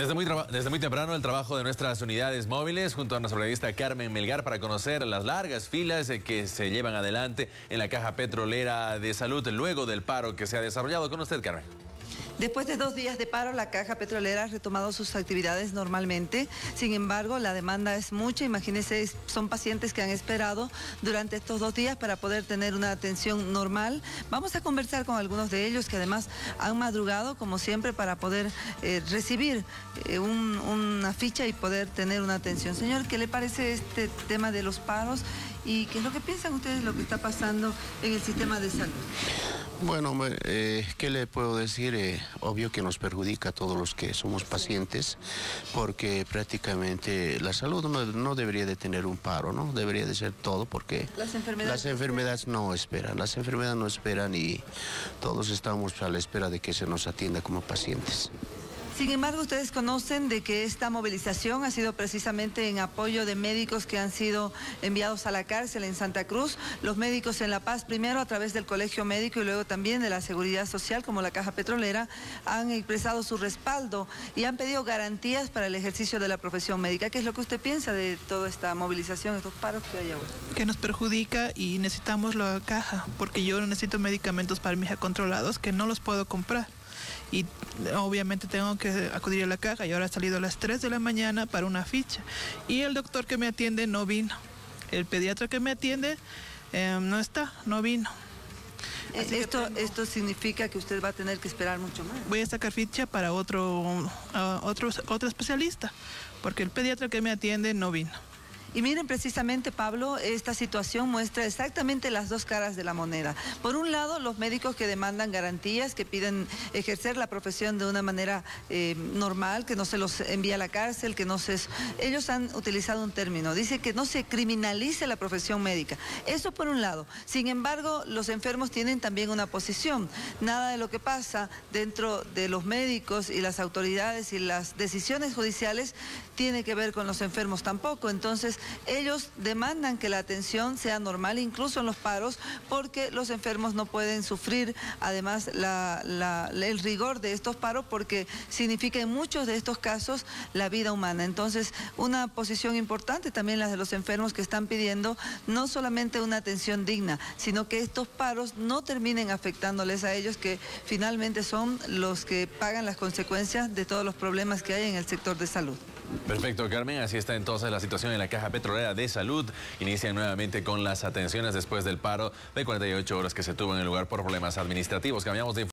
Desde muy, desde muy temprano el trabajo de nuestras unidades móviles junto a nuestra periodista Carmen Melgar para conocer las largas filas eh, que se llevan adelante en la caja petrolera de salud luego del paro que se ha desarrollado. Con usted, Carmen. Después de dos días de paro, la caja petrolera ha retomado sus actividades normalmente. Sin embargo, la demanda es mucha. Imagínense, son pacientes que han esperado durante estos dos días para poder tener una atención normal. Vamos a conversar con algunos de ellos que además han madrugado, como siempre, para poder eh, recibir eh, una ficha y poder tener una atención. Señor, ¿qué le parece este tema de los paros? ¿Y qué es lo que piensan ustedes lo que está pasando en el sistema de salud? Bueno, eh, ¿qué le puedo decir? Eh, obvio que nos perjudica a todos los que somos pacientes, porque prácticamente la salud no, debería de tener un paro, ¿no? Debería de ser todo, porque las enfermedades, las enfermedades no esperan, las enfermedades no esperan y todos estamos a la espera de que se nos atienda como pacientes. Sin embargo, ustedes conocen de que esta movilización ha sido precisamente en apoyo de médicos que han sido enviados a la cárcel en Santa Cruz, los médicos en La Paz, primero a través del Colegio Médico y luego también de la Seguridad Social, como la Caja Petrolera, han expresado su respaldo y han pedido garantías para el ejercicio de la profesión médica. ¿Qué es lo que usted piensa de toda esta movilización, estos paros que hay ahora? Que nos perjudica y necesitamos la caja, porque yo necesito medicamentos para mi hija controlados que no los puedo comprar y obviamente tengo que acudir a la caja y ahora he salido a las 3 de la mañana para una ficha y el doctor que me atiende no vino. El pediatra que me atiende em, no está, no vino. Eh, esto, esto significa que usted va a tener que esperar mucho más. Voy a sacar ficha para otro, otro, otro especialista, porque el pediatra que me atiende no vino. Y miren precisamente, Pablo, esta situación muestra exactamente las dos caras de la moneda. Por un lado, los médicos que demandan garantías, que piden ejercer la profesión de una manera eh, normal, que no se los envía a la cárcel, que no se... Ellos han utilizado un término, dice que no se criminalice la profesión médica. Eso por un lado. Sin embargo, los enfermos tienen también una posición. Nada de lo que pasa dentro de los médicos y las autoridades y las decisiones judiciales tiene que ver con los enfermos tampoco. Entonces, ellos demandan que la atención sea normal, incluso en los paros, porque los enfermos no pueden sufrir además el rigor de estos paros porque significa en muchos de estos casos la vida humana. Entonces, una posición importante también la de los enfermos que están pidiendo no solamente una atención digna, sino que estos paros no terminen afectándoles a ellos, que finalmente son los que pagan las consecuencias de todos los problemas que hay en el sector de salud. Perfecto, Carmen. Así está entonces la situación en la Caja Petrolera de Salud. Inician nuevamente con las atenciones después del paro de 48 horas que se tuvo en el lugar por problemas administrativos. Cambiamos de